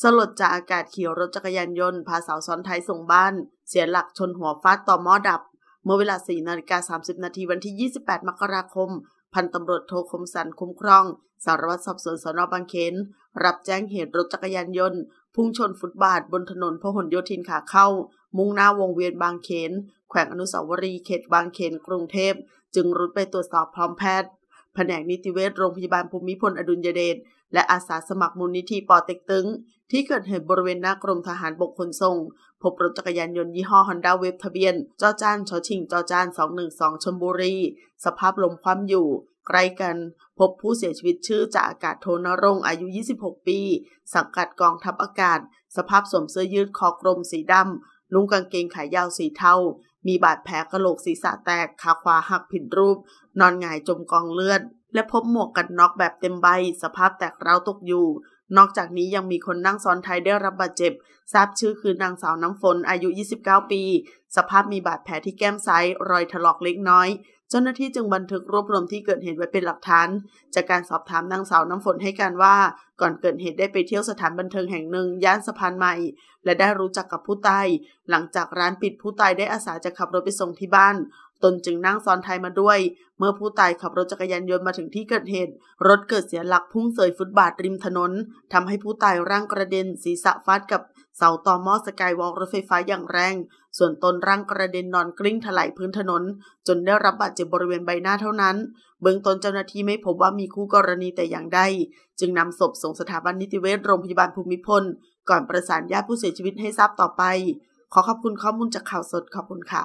สลดจากอากาศขี่รถจักรยานยนต์พาสาวซ้อนท้ายส่งบ้าน เสียหลักชนหัวฟาดต่อหม้อดับ เมื่อเวลา4นาฬิกา30 นาทีวันที่ 28 มกราคม พันตำรวจโทคมสันคุ้มครอง สารวัตรสอบสวนสนบางเขน รับแจ้งเหตุรถจักรยานยนต์ พุ่งชนฟุตบาทบนถนนพหลโยธินขาเข้า มุ่งหน้าวงเวียนบางเขน แขวงอนุสาวรีย์เขตบางเขนกรุงเทพ จึงรุดไปตรวจสอบพร้อมแพทย์แผนกนิติเวชโรงพยาบาลภูมิพลอดุลยเดชและอาสาสมัครมูลนิธิปอเต็กตึง ที่เกิดเหตุบริเวณหน้ากรมทหารบกขนส่ง พบรถจักรยานยนต์ยี่ห้อฮอนด้าเวฟทะเบียน จอจานชอชิง จอจาน 212 ชลบุรี สภาพลมคว่ำอยู่ ใกล้กันพบผู้เสียชีวิตชื่อจ่าอากาศโทนรงอายุ 26 ปี สังกัดกองทัพอากาศ สภาพสวมเสื้อยืดคอกลมสีดำนุ่งกางเกงขายาวสีเทา มีบาดแผลกระโหลกศีรษะแตก ขาขวาหักผิดรูป นอนหงายจมกองเลือด และพบหมวกกันน็อกแบบเต็มใบ สภาพแตกเร้าตกอยู่ นอกจากนี้ยังมีคนนั่งซ้อนท้ายได้รับบาดเจ็บ ทราบชื่อคือนางสาวน้ำฝนอายุ 29 ปี สภาพมีบาดแผลที่แก้มซ้าย รอยถลอกเล็กน้อย เจ้าหน้าที่จึงบันทึกรวบรวมที่เกิดเหตุไว้เป็นหลักฐาน จากการสอบถามนางสาวน้ำฝนให้การว่า ก่อนเกิดเหตุได้ไปเที่ยวสถานบันเทิงแห่งหนึ่งย่านสะพานใหม่ และได้รู้จักกับผู้ตาย หลังจากร้านปิดผู้ตายได้อาสาจะขับรถไปส่งที่บ้าน ตนจึงนั่งซ้อนท้ายมาด้วย เมื่อผู้ตายขับรถจักรยานยนต์มาถึงที่เกิดเหตุ รถเกิดเสียหลักพุ่งเสยฟุตบาทริมถนนทำให้ผู้ตายร่างกระเด็นศีรษะฟาดกับเสาต่อหม้อสกายวอล์กรถไฟฟ้าอย่างแรง ส่วนตนร่างกระเด็นนอนกลิ้งถลายพื้นถนน จนได้รับบาดเจ็บบริเวณใบหน้าเท่านั้น เบื้องต้นเจ้าหน้าที่ไม่พบว่ามีคู่กรณีแต่อย่างใด จึงนำศพส่งสถาบันนิติเวชโรงพยาบาลภูมิพล ก่อนประสานญาติผู้เสียชีวิตให้ทราบต่อไป ขอขอบคุณข้อมูลจากข่าวสดขอบคุณค่ะ